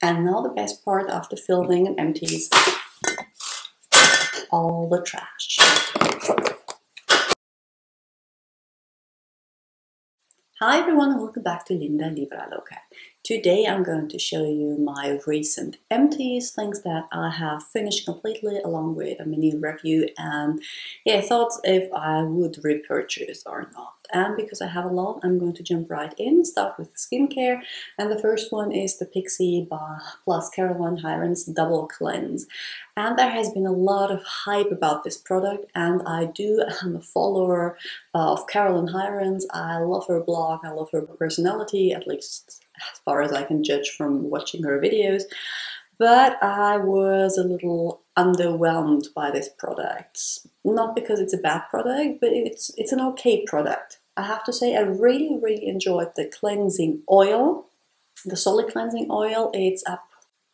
And now the best part after filming and empties all the trash. Hi everyone welcome back to Linda Libra Loca. Today I'm going to show you my recent empties, things that I have finished completely along with a mini review and yeah, thoughts if I would repurchase or not. And because I have a lot, I'm going to jump right in, start with skincare. And the first one is the Pixi plus Caroline Hirons Double Cleanse. And there has been a lot of hype about this product, and I do am a follower of Caroline Hirons. I love her blog, I love her personality, at least as far as I can judge from watching her videos. But I was a little underwhelmed by this product. Not because it's a bad product, but it's it's an okay product. I have to say I really, really enjoyed the cleansing oil, the solid cleansing oil. It's up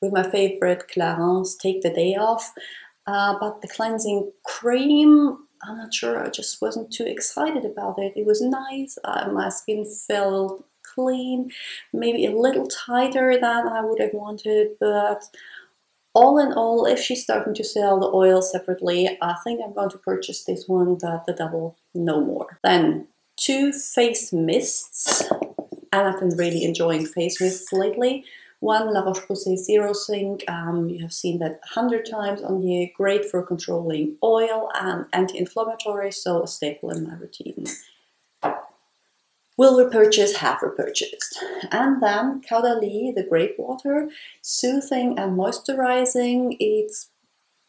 with my favorite Clarins Take the Day Off. Uh, but the cleansing cream, I'm not sure, I just wasn't too excited about it. It was nice, uh, my skin felt clean, maybe a little tighter than I would have wanted, but all in all, if she's starting to sell the oil separately, I think I'm going to purchase this one, the, the double, no more. Then, two face mists, and I've been really enjoying face mists lately. One La Roche-Posay Serozinc, um, you have seen that a hundred times on here, great for controlling oil and anti-inflammatory, so a staple in my routine. Will repurchase, have repurchased. And then Caudalie, the grape water, soothing and moisturizing. It's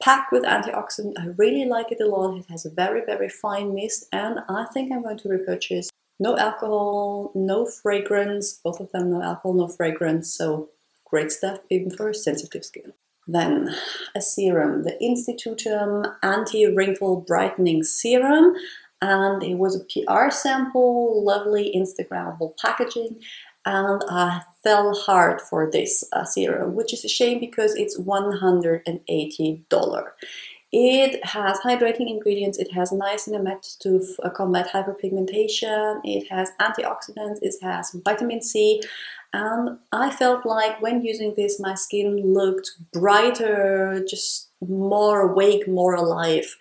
packed with antioxidant. I really like it a lot. It has a very, very fine mist, and I think I'm going to repurchase. No alcohol, no fragrance, both of them no alcohol, no fragrance, so Great stuff even for sensitive skin. Then a serum, the Instytutum Anti-Wrinkle Brightening Serum. And it was a PR sample, lovely Instagrammable packaging. And I fell hard for this uh, serum, which is a shame because it's $180. It has hydrating ingredients, it has niacinamide to uh, combat hyperpigmentation, it has antioxidants, it has vitamin C, and I felt like when using this, my skin looked brighter, just more awake, more alive.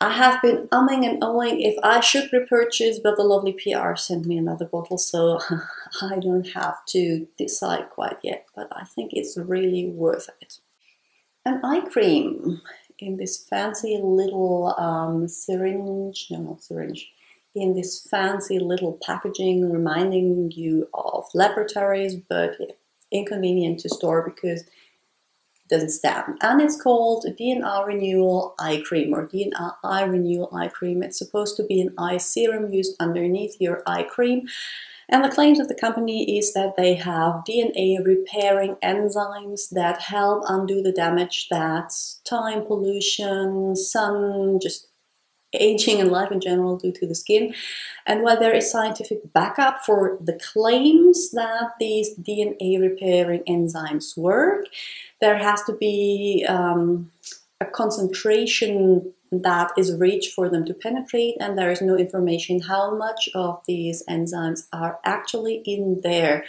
I have been umming and ohing if I should repurchase, but the lovely PR sent me another bottle, so I don't have to decide quite yet, but I think it's really worth it. An eye cream in this fancy little um, syringe, no, not syringe, in this fancy little packaging reminding you of laboratories, but inconvenient to store because doesn't stand. And it's called DNA Renewal Eye Cream or DNA Eye Renewal Eye Cream. It's supposed to be an eye serum used underneath your eye cream. And the claims of the company is that they have DNA repairing enzymes that help undo the damage that time, pollution, sun, just aging and life in general due to the skin. And while there is scientific backup for the claims that these DNA repairing enzymes work, there has to be um, a concentration that is reached for them to penetrate and there is no information how much of these enzymes are actually in there.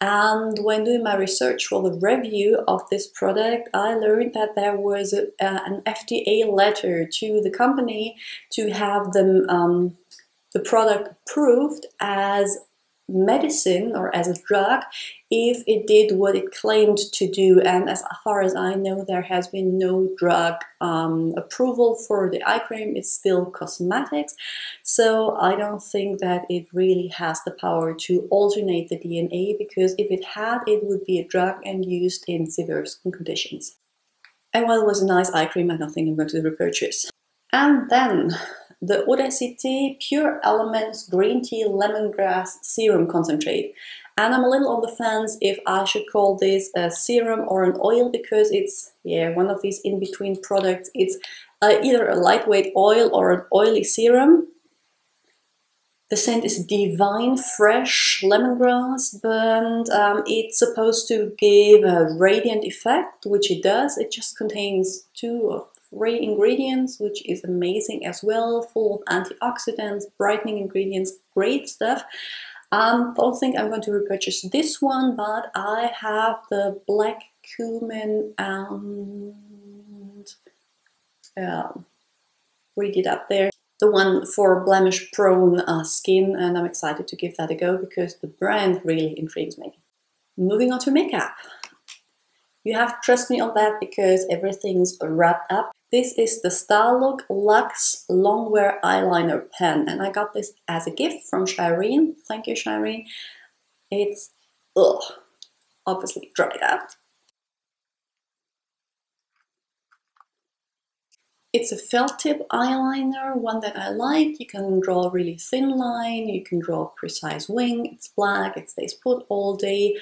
And when doing my research for the review of this product, I learned that there was a, uh, an FDA letter to the company to have them um, the product approved as medicine or as a drug if it did what it claimed to do. And as far as I know, there has been no drug um, approval for the eye cream. It's still cosmetics. So I don't think that it really has the power to alternate the DNA because if it had, it would be a drug and used in severe skin conditions. And while it was a nice eye cream, I don't think I'm going to repurchase. And then the Odacité Pure Elements Green Tea Lemongrass Serum Concentrate. And I'm a little on the fence if I should call this a serum or an oil because it's, yeah, one of these in-between products. It's uh, either a lightweight oil or an oily serum. The scent is divine, fresh lemongrass, but um, it's supposed to give a radiant effect, which it does. It just contains two three ingredients, which is amazing as well, full of antioxidants, brightening ingredients, great stuff. I don't think I'm going to repurchase this one, but I have the black cumin and um, read it up there. The one for blemish prone uh, skin and I'm excited to give that a go because the brand really intrigues me. Moving on to makeup. You have trust me on that because everything's wrapped up. This is the Look Luxe Longwear Eyeliner Pen and I got this as a gift from Shireen. Thank you Shireen. It's, ugh, obviously dried out. It's a felt tip eyeliner, one that I like. You can draw a really thin line, you can draw a precise wing. It's black, it stays put all day.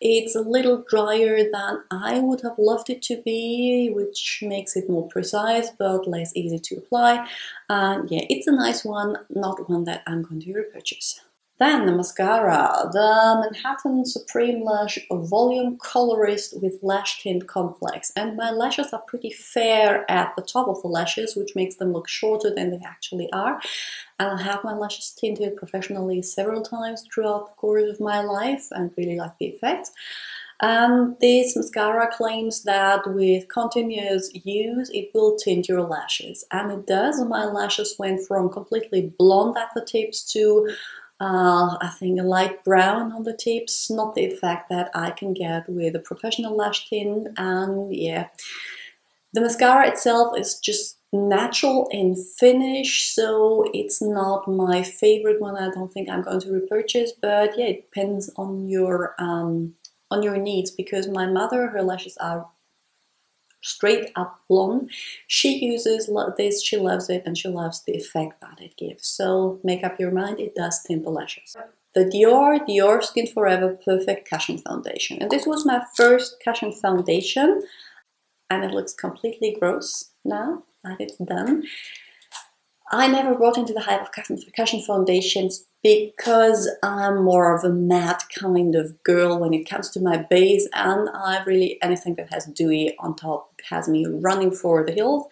It's a little drier than I would have loved it to be, which makes it more precise but less easy to apply. And yeah, it's a nice one, not one that I'm going to repurchase. Then the mascara, the Manhattan Supreme Lash Volume Colorist with Lash Tint Complex. And my lashes are pretty fair at the top of the lashes, which makes them look shorter than they actually are. And I have my lashes tinted professionally several times throughout the course of my life and really like the effect. And this mascara claims that with continuous use it will tint your lashes. And it does. My lashes went from completely blonde at the tips to uh, I think a light brown on the tips, not the effect that I can get with a professional lash tint. And yeah, the mascara itself is just natural in finish, so it's not my favorite one. I don't think I'm going to repurchase, but yeah, it depends on your um, on your needs because my mother, her lashes are straight up blonde. She uses this, she loves it, and she loves the effect that it gives. So make up your mind, it does tint lashes. The Dior Diorskin Forever Perfect Cushion Foundation. And this was my first cushion foundation, and it looks completely gross now that it's done. I never brought into the hype of cushion foundations because I'm more of a matte kind of girl when it comes to my base and I really anything that has dewy on top has me running for the hills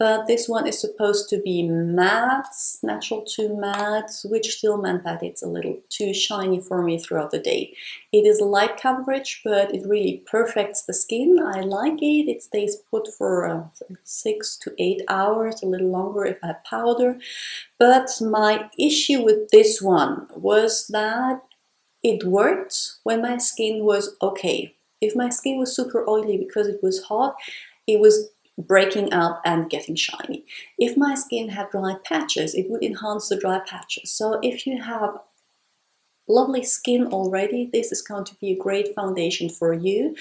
but this one is supposed to be matte, natural to matte, which still meant that it's a little too shiny for me throughout the day. It is light coverage, but it really perfects the skin. I like it. It stays put for uh, six to eight hours, a little longer if I have powder. But my issue with this one was that it worked when my skin was okay. If my skin was super oily because it was hot, it was breaking up and getting shiny. If my skin had dry patches, it would enhance the dry patches. So if you have lovely skin already, this is going to be a great foundation for you.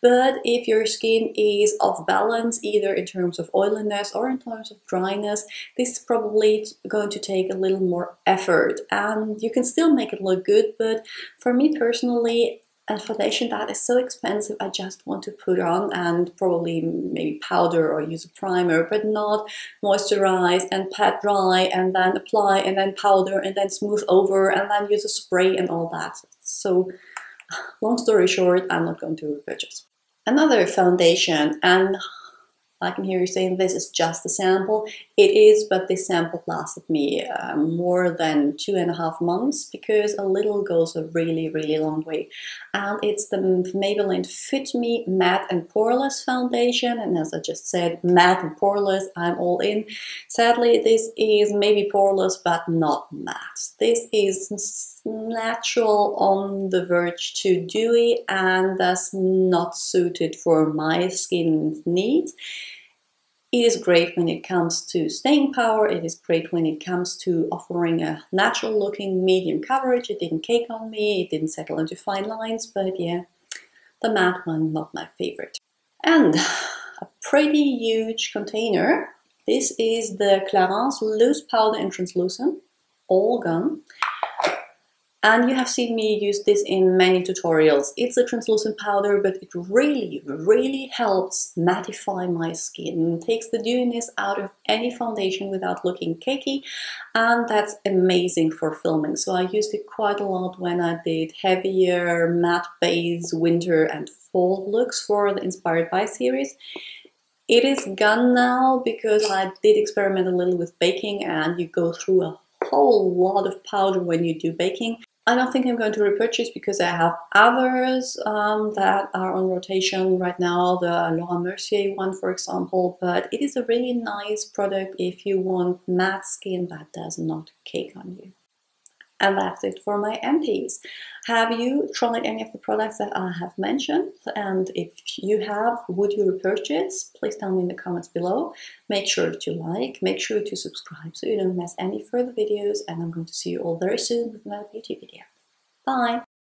But if your skin is off balance, either in terms of oiliness or in terms of dryness, this is probably going to take a little more effort. And you can still make it look good, but for me personally, and foundation that is so expensive I just want to put on and probably maybe powder or use a primer but not moisturize and pat dry and then apply and then powder and then smooth over and then use a spray and all that so long story short I'm not going to purchase another foundation and I can hear you saying this is just a sample. It is, but this sample lasted me uh, more than two and a half months because a little goes a really, really long way. And it's the Maybelline Fit Me Matte and Poreless Foundation. And as I just said, matte and poreless, I'm all in. Sadly, this is maybe poreless, but not matte. This is natural on the verge to dewy and thus not suited for my skin needs. It is great when it comes to staying power, it is great when it comes to offering a natural looking medium coverage. It didn't cake on me, it didn't settle into fine lines, but yeah, the matte one, not my favorite. And a pretty huge container. This is the Clarins Loose Powder and Translucent, all gone. And you have seen me use this in many tutorials. It's a translucent powder, but it really, really helps mattify my skin. It takes the dewiness out of any foundation without looking cakey. And that's amazing for filming. So I used it quite a lot when I did heavier matte base winter and fall looks for the Inspired by series. It is gone now because I did experiment a little with baking and you go through a whole lot of powder when you do baking. I don't think I'm going to repurchase because I have others um, that are on rotation right now, the Laura Mercier one for example, but it is a really nice product if you want matte skin that does not cake on you. And that's it for my empties. Have you tried any of the products that I have mentioned? And if you have, would you repurchase? Please tell me in the comments below. Make sure to like, make sure to subscribe so you don't miss any further videos. And I'm going to see you all very soon with another beauty video. Bye!